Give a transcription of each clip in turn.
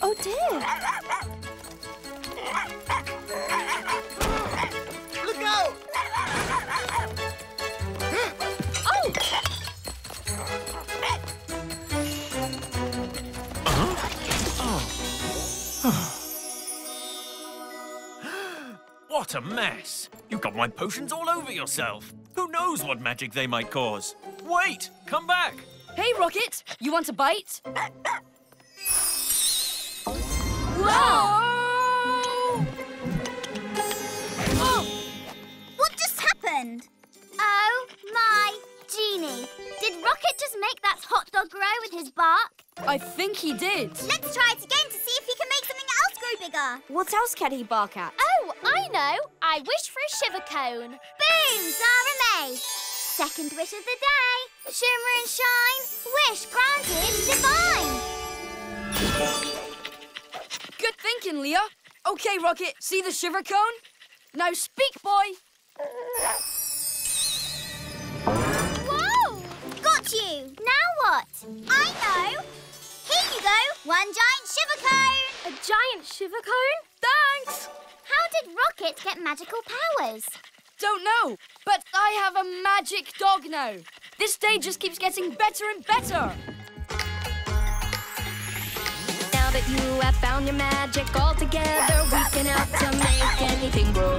Oh dear. What a mess! You've got my potions all over yourself. Who knows what magic they might cause? Wait! Come back! Hey, Rocket, you want a bite? Whoa! Oh, what just happened? Oh my genie! Did Rocket just make that hot dog grow with his bark? I think he did. Let's try it again to bigger. What else can he bark at? Oh, I know. I wish for a shiver cone. Boom, Zahramay. Second wish of the day. Shimmer and shine. Wish granted divine. Good thinking, Leah. Okay, Rocket, see the shiver cone? Now speak, boy. Whoa! Got you. Now what? I know. Here you go. One giant shiver cone. A giant shiver cone? Thanks. How did Rocket get magical powers? Don't know, but I have a magic dog now. This day just keeps getting better and better. Now that you have found your magic all together, we can help to make anything grow.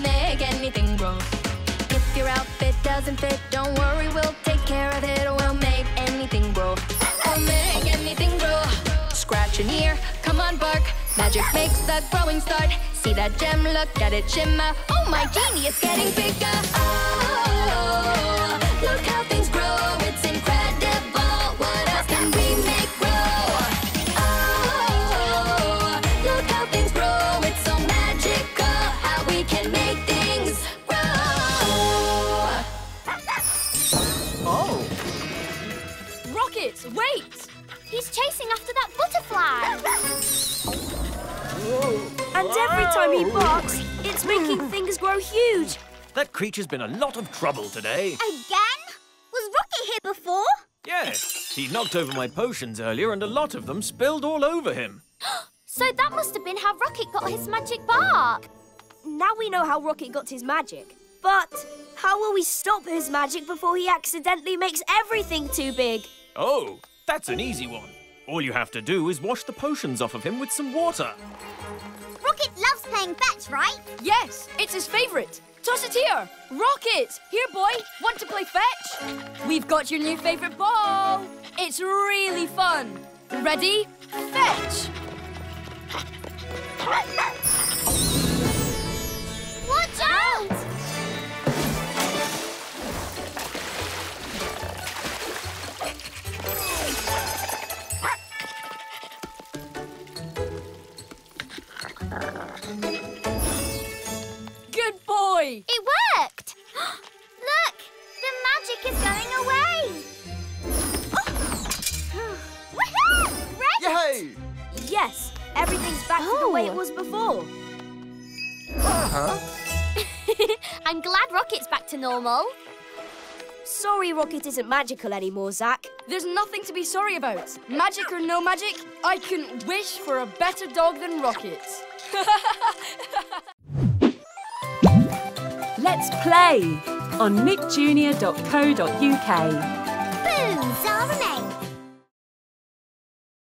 Make anything grow. If your outfit doesn't fit, don't worry, we'll take care of it. We'll make anything grow. We'll make anything grow. Scratch an ear, come on, bark. Magic makes the growing start. See that gem, look at it shimmer. Oh, my genie, it's getting bigger. Oh, look how things grow. It's incredible. What else can we make grow? Oh, look how things grow. It's so magical how we can make things grow. Oh, Rocket, wait! He's chasing after that And every time he barks, it's making things grow huge. That creature's been a lot of trouble today. Again? Was Rocket here before? Yes, he knocked over my potions earlier and a lot of them spilled all over him. So that must have been how Rocket got his magic bark. Now we know how Rocket got his magic. But how will we stop his magic before he accidentally makes everything too big? Oh, that's an easy one. All you have to do is wash the potions off of him with some water. Rocket loves playing fetch, right? Yes, it's his favourite. Toss it here. Rocket, here, boy. Want to play fetch? We've got your new favourite ball. It's really fun. Ready? Fetch. Boy. It worked! Look! The magic is going away! Woohoo! Ready? yay! Yes, everything's back to the way it was before. Uh-huh. I'm glad Rocket's back to normal. Sorry Rocket isn't magical anymore, Zac. There's nothing to be sorry about. Magic or no magic, I couldn't wish for a better dog than Rocket. Let's play on nickjunior.co.uk. Boom! Zahramay.